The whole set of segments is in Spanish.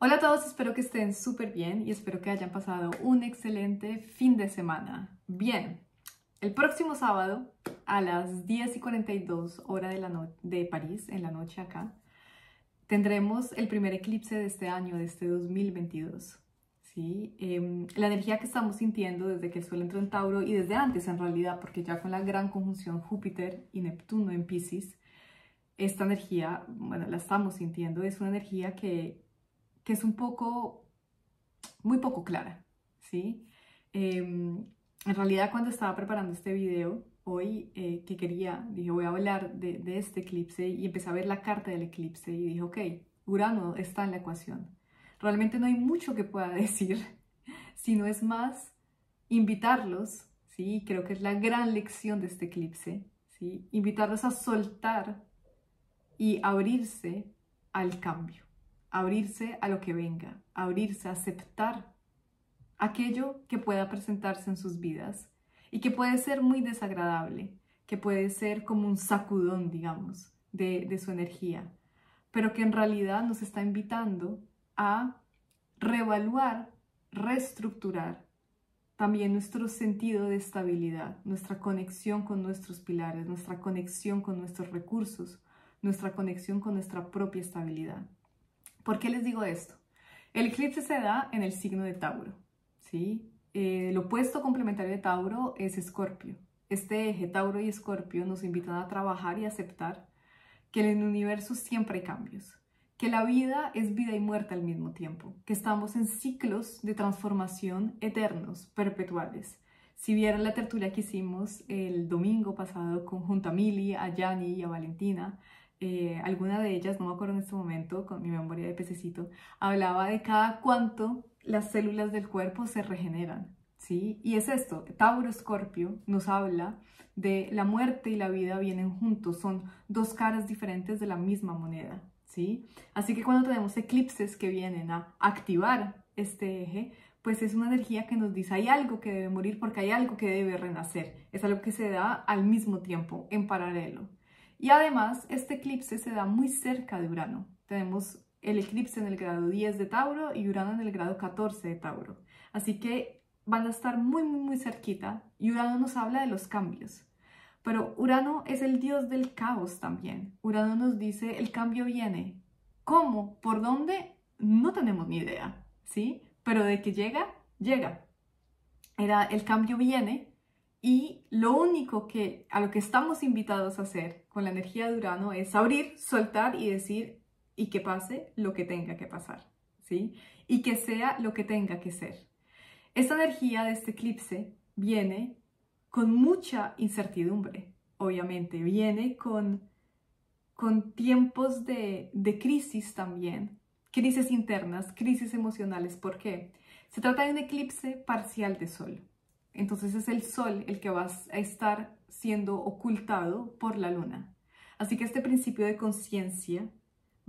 Hola a todos, espero que estén súper bien y espero que hayan pasado un excelente fin de semana. Bien, el próximo sábado a las 10 y 42 hora de, la de París, en la noche acá, tendremos el primer eclipse de este año, de este 2022. ¿sí? Em, la energía que estamos sintiendo desde que el Sol entró en Tauro y desde antes en realidad, porque ya con la gran conjunción Júpiter y Neptuno en Pisces, esta energía, bueno, la estamos sintiendo, es una energía que que es un poco, muy poco clara, ¿sí? Em, en realidad cuando estaba preparando este video, hoy eh, que quería, dije voy a hablar de, de, este eclipse y empecé a ver la carta del eclipse y dije, ok, Urano está en la ecuación. Realmente no hay mucho que pueda decir, sino es más invitarlos, ¿sí? Creo que es la gran lección de este eclipse, ¿sí? Invitarlos a soltar y abrirse al cambio abrirse a lo que venga, abrirse a aceptar aquello que pueda presentarse en sus vidas y que puede ser muy desagradable, que puede ser como un sacudón, digamos, de, de su energía, pero que en realidad nos está invitando a reevaluar, reestructurar también nuestro sentido de estabilidad, nuestra conexión con nuestros pilares, nuestra conexión con nuestros recursos, nuestra conexión con nuestra propia estabilidad. ¿Por qué les digo esto? El eclipse se da en el signo de Tauro, ¿sí? Eh, el opuesto complementario de Tauro es Escorpio. Este eje Tauro y Escorpio nos invitan a trabajar y aceptar que en el universo siempre hay cambios, que la vida es vida y muerte al mismo tiempo, que estamos en ciclos de transformación eternos, perpetuales. Si vieron la tertulia que hicimos el domingo pasado junto a Mili, a Yanni y a Valentina, eh, alguna de ellas, no me acuerdo en este momento, con mi memoria de pececito, hablaba de cada cuánto las células del cuerpo se regeneran, ¿sí? Y es esto, Tauro Escorpio nos habla de la muerte y la vida vienen juntos, son dos caras diferentes de la misma moneda, ¿sí? Así que cuando tenemos eclipses que vienen a activar este eje, pues es una energía que nos dice hay algo que debe morir porque hay algo que debe renacer, es algo que se da al mismo tiempo, en paralelo. Y además, este eclipse se da muy cerca de Urano. Tenemos el eclipse en el grado 10 de Tauro y Urano en el grado 14 de Tauro. Así que van a estar muy, muy, muy cerquita y Urano nos habla de los cambios. Pero Urano es el dios del caos también. Urano nos dice el cambio viene. ¿Cómo? ¿Por dónde? No tenemos ni idea, ¿sí? Pero de que llega, llega. Era el cambio viene y lo único que a lo que estamos invitados a hacer con la energía de Urano es abrir, soltar y decir y que pase lo que tenga que pasar, ¿sí? Y que sea lo que tenga que ser. Esta energía de este eclipse viene con mucha incertidumbre, obviamente, viene con, con tiempos de, de crisis también, crisis internas, crisis emocionales. ¿Por qué? Se trata de un eclipse parcial de sol. Entonces es el sol el que va a estar siendo ocultado por la luna. Así que este principio de conciencia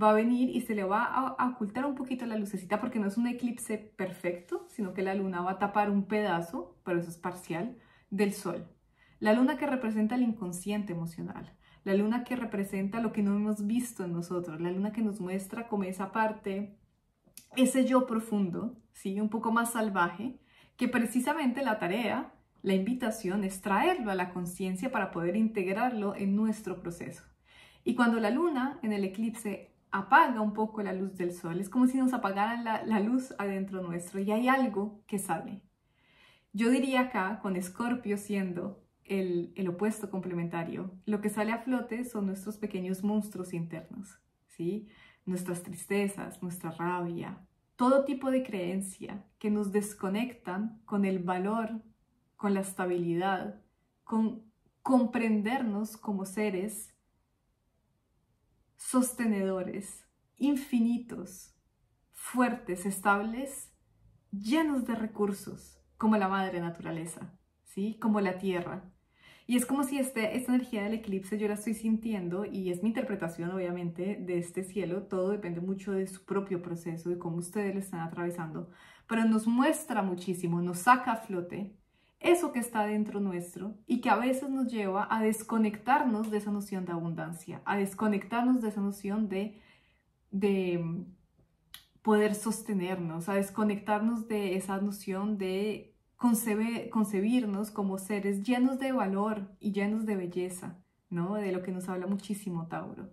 va a venir y se le va a, ocultar un poquito la lucecita porque no es un eclipse perfecto, sino que la luna va a tapar un pedazo, pero eso es parcial, del sol. La luna que representa el inconsciente emocional, la luna que representa lo que no hemos visto en nosotros, la luna que nos muestra como esa parte, ese yo profundo, ¿sí? un poco más salvaje, que precisamente la tarea, la invitación es traerlo a la conciencia para poder integrarlo en nuestro proceso. Y cuando la luna en el eclipse apaga un poco la luz del sol, es como si nos apagaran la, luz adentro nuestro y hay algo que sale. Yo diría acá, con Escorpio siendo el, el, opuesto complementario, lo que sale a flote son nuestros pequeños monstruos internos, ¿sí? Nuestras tristezas, nuestra rabia, todo tipo de creencia que nos desconectan con el valor, con la estabilidad, con comprendernos como seres sostenedores, infinitos, fuertes, estables, llenos de recursos, como la madre naturaleza, ¿sí? Como la tierra, y es como si este, esta energía del eclipse yo la estoy sintiendo y es mi interpretación obviamente de este cielo, todo depende mucho de su propio proceso, de cómo ustedes lo están atravesando, pero nos muestra muchísimo, nos saca a flote eso que está dentro nuestro y que a veces nos lleva a desconectarnos de esa noción de abundancia, a desconectarnos de esa noción de, de poder sostenernos, a desconectarnos de esa noción de concebirnos como seres llenos de valor y llenos de belleza, ¿no? De lo que nos habla muchísimo Tauro.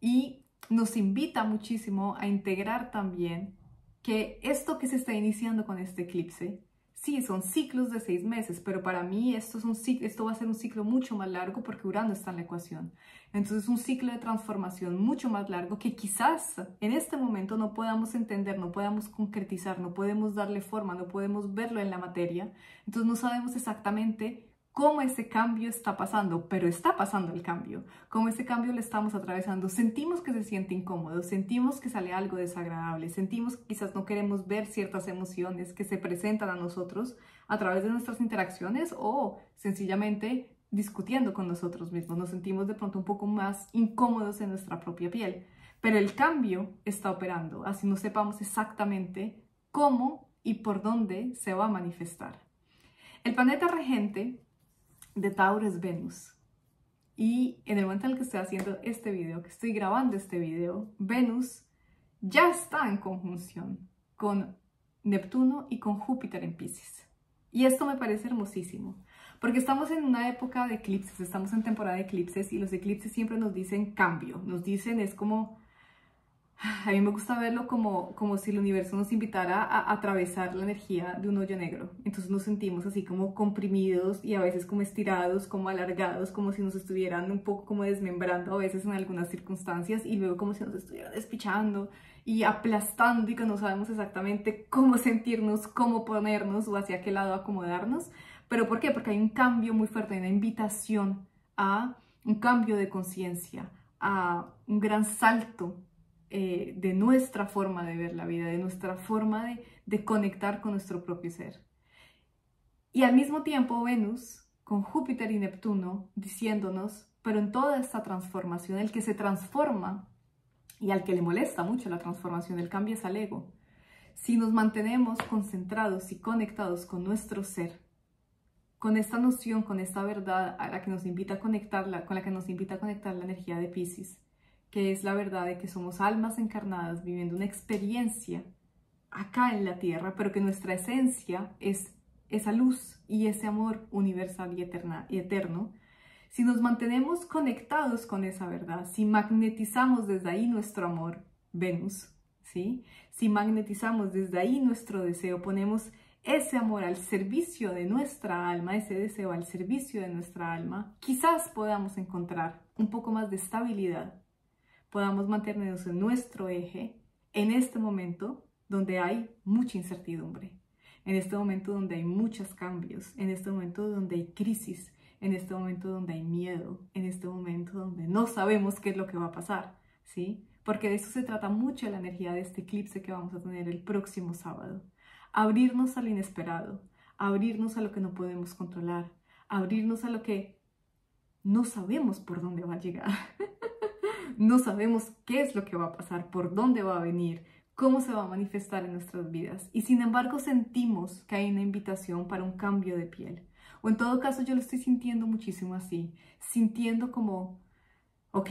Y nos invita muchísimo a integrar también que esto que se está iniciando con este eclipse sí, son ciclos de seis meses, pero para mí esto, es un, esto va a ser un ciclo mucho más largo porque Urano está en la ecuación. Entonces es un ciclo de transformación mucho más largo que quizás en este momento no podamos entender, no podamos concretizar, no podemos darle forma, no podemos verlo en la materia. Entonces no sabemos exactamente cómo ese cambio está pasando, pero está pasando el cambio, cómo ese cambio lo estamos atravesando. Sentimos que se siente incómodo, sentimos que sale algo desagradable, sentimos que quizás no queremos ver ciertas emociones que se presentan a nosotros a través de nuestras interacciones o sencillamente discutiendo con nosotros mismos. Nos sentimos de pronto un poco más incómodos en nuestra propia piel, pero el cambio está operando, así no sepamos exactamente cómo y por dónde se va a manifestar. El planeta regente de Tauro es Venus. Y en el momento en el que estoy haciendo este video, que estoy grabando este video, Venus ya está en conjunción con Neptuno y con Júpiter en Pisces. Y esto me parece hermosísimo, porque estamos en una época de eclipses, estamos en temporada de eclipses y los eclipses siempre nos dicen cambio, nos dicen es como a mí me gusta verlo como, como si el universo nos invitara a atravesar la energía de un hoyo negro. Entonces nos sentimos así como comprimidos y a veces como estirados, como alargados, como si nos estuvieran un poco como desmembrando a veces en algunas circunstancias y luego como si nos estuvieran despichando y aplastando y que no sabemos exactamente cómo sentirnos, cómo ponernos o hacia qué lado acomodarnos. ¿Pero por qué? Porque hay un cambio muy fuerte, una invitación a un cambio de conciencia, a un gran salto eh, de nuestra forma de ver la vida, de nuestra forma de, de conectar con nuestro propio ser. Y al mismo tiempo Venus con Júpiter y Neptuno diciéndonos, pero en toda esta transformación, el que se transforma y al que le molesta mucho la transformación, el cambio es al ego. Si nos mantenemos concentrados y conectados con nuestro ser, con esta noción, con esta verdad a la que nos invita a conectarla, con la que nos invita a conectar la energía de Pisces, que es la verdad de que somos almas encarnadas viviendo una experiencia acá en la tierra, pero que nuestra esencia es esa luz y ese amor universal y, eterna, y eterno, si nos mantenemos conectados con esa verdad, si magnetizamos desde ahí nuestro amor, Venus, ¿sí? Si magnetizamos desde ahí nuestro deseo, ponemos ese amor al servicio de nuestra alma, ese deseo al servicio de nuestra alma, quizás podamos encontrar un poco más de estabilidad podamos mantenernos en nuestro eje en este momento donde hay mucha incertidumbre, en este momento donde hay muchos cambios, en este momento donde hay crisis, en este momento donde hay miedo, en este momento donde no sabemos qué es lo que va a pasar, ¿sí? Porque de eso se trata mucho la energía de este eclipse que vamos a tener el próximo sábado. Abrirnos al inesperado, abrirnos a lo que no podemos controlar, abrirnos a lo que no sabemos por dónde va a llegar. no sabemos qué es lo que va a pasar, por dónde va a venir, cómo se va a manifestar en nuestras vidas. Y sin embargo sentimos que hay una invitación para un cambio de piel. O en todo caso yo lo estoy sintiendo muchísimo así, sintiendo como, ok,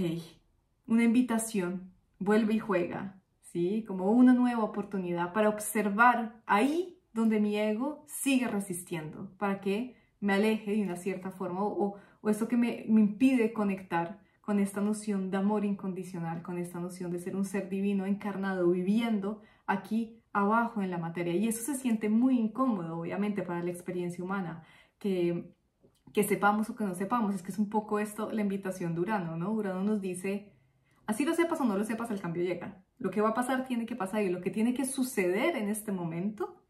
una invitación, vuelve y juega, ¿sí? Como una nueva oportunidad para observar ahí donde mi ego sigue resistiendo, para que me aleje de una cierta forma o, o eso que me, me impide conectar con esta noción de amor incondicional, con esta noción de ser un ser divino encarnado viviendo aquí abajo en la materia. Y eso se siente muy incómodo, obviamente, para la experiencia humana, que, que sepamos o que no sepamos. Es que es un poco esto la invitación de Urano, ¿no? Urano nos dice, así lo sepas o no lo sepas, el cambio llega. Lo que va a pasar tiene que pasar y lo que tiene que suceder en este momento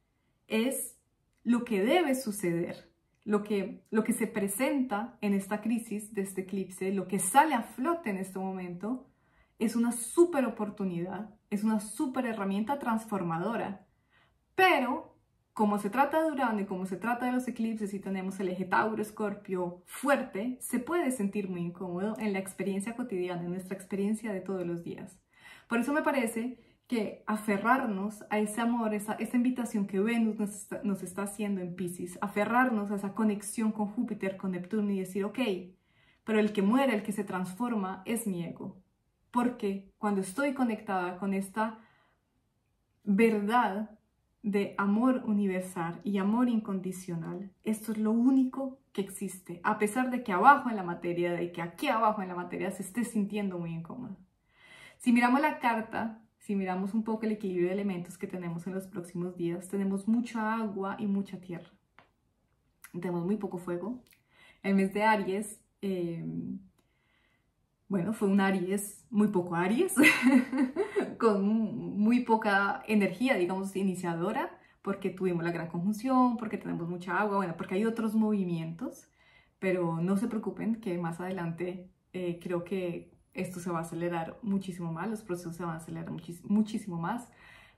es lo que debe suceder lo que, lo que se presenta en esta crisis de este eclipse, lo que sale a flote en este momento, es una súper oportunidad, es una súper herramienta transformadora. Pero, como se trata de Urano y como se trata de los eclipses y tenemos el eje Tauro-Escorpio fuerte, se puede sentir muy incómodo en la experiencia cotidiana, en nuestra experiencia de todos los días. Por eso me parece que aferrarnos a ese amor, esa, esa invitación que Venus nos está, haciendo en Pisces, aferrarnos a esa conexión con Júpiter, con Neptuno y decir, ok, pero el que muere, el que se transforma es mi ego. Porque cuando estoy conectada con esta verdad de amor universal y amor incondicional. Esto es lo único que existe, a pesar de que abajo en la materia, de que aquí abajo en la materia se esté sintiendo muy incómodo. Si miramos la carta, si miramos un poco el equilibrio de elementos que tenemos en los próximos días, tenemos mucha agua y mucha tierra. Tenemos muy poco fuego. El mes de Aries, em, bueno, fue un Aries, muy poco Aries, con muy poca energía, digamos, iniciadora, porque tuvimos la gran conjunción, porque tenemos mucha agua, bueno, porque hay otros movimientos, pero no se preocupen que más adelante eh, creo que esto se va a acelerar muchísimo más, los procesos se van a acelerar muchísimo más,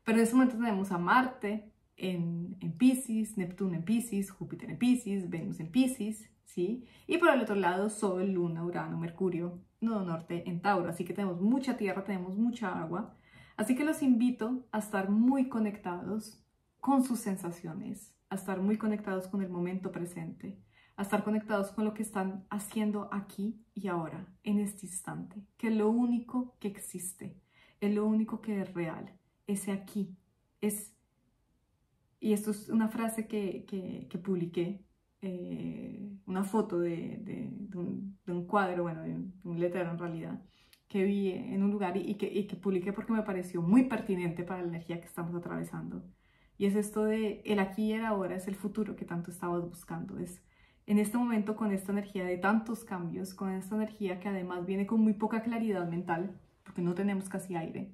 pero en este momento tenemos a Marte en, en Pisces, Neptuno en Pisces, Júpiter en Pisces, Venus en Pisces, ¿sí? Y por el otro lado, Sol, Luna, Urano, Mercurio, Nodo Norte en Tauro, así que tenemos mucha tierra, tenemos mucha agua, así que los invito a estar muy conectados con sus sensaciones, a estar muy conectados con el momento presente, a estar conectados con lo que están haciendo aquí y ahora, en este instante, que es lo único que existe, es lo único que es real, ese aquí, es... Y esto es una frase que, que, publiqué, eh, una foto de, de, un, cuadro, bueno, de un, letrero en realidad, que vi en un lugar y, que, y que publiqué porque me pareció muy pertinente para la energía que estamos atravesando. Y es esto de el aquí y el ahora, es el futuro que tanto estabas buscando, es en este momento con esta energía de tantos cambios, con esta energía que además viene con muy poca claridad mental, porque no tenemos casi aire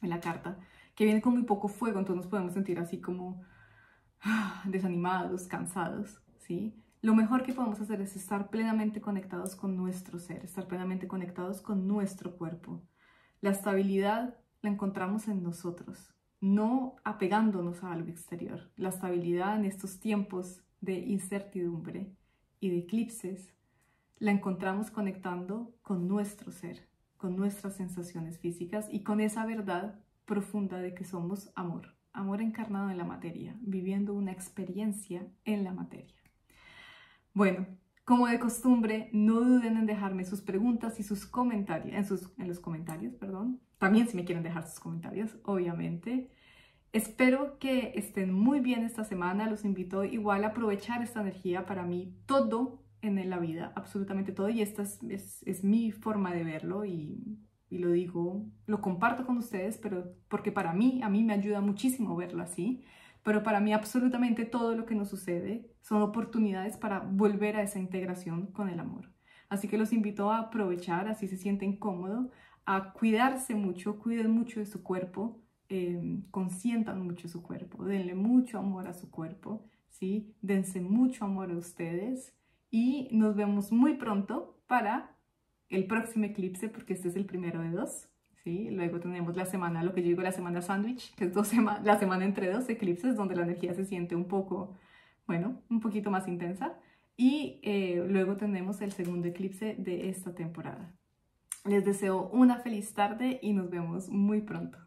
en la carta, que viene con muy poco fuego, entonces nos podemos sentir así como desanimados, cansados, ¿sí? Lo mejor que podemos hacer es estar plenamente conectados con nuestro ser, estar plenamente conectados con nuestro cuerpo. La estabilidad la encontramos en nosotros, no apegándonos a algo exterior. La estabilidad en estos tiempos de incertidumbre y de eclipses, la encontramos conectando con nuestro ser, con nuestras sensaciones físicas y con esa verdad profunda de que somos amor, amor encarnado en la materia, viviendo una experiencia en la materia. Bueno, como de costumbre, no duden en dejarme sus preguntas y sus comentarios, en, sus, en los comentarios, perdón. También si me quieren dejar sus comentarios, obviamente. Espero que estén muy bien esta semana. Los invito igual a aprovechar esta energía. Para mí, todo en la vida, absolutamente todo. Y esta es, mi forma de verlo y, y, lo digo, lo comparto con ustedes, pero porque para mí, a mí me ayuda muchísimo verlo así. Pero para mí absolutamente todo lo que nos sucede son oportunidades para volver a esa integración con el amor. Así que los invito a aprovechar, así se sienten cómodos, a cuidarse mucho, cuiden mucho de su cuerpo, eh, consientan mucho su cuerpo, denle mucho amor a su cuerpo, ¿sí? Dense mucho amor a ustedes y nos vemos muy pronto para el próximo eclipse, porque este es el primero de dos, ¿sí? Luego tenemos la semana, lo que yo digo la semana sándwich, que es dos la semana entre dos eclipses, donde la energía se siente un poco, bueno, un poquito más intensa. Y eh, luego tenemos el segundo eclipse de esta temporada. Les deseo una feliz tarde y nos vemos muy pronto.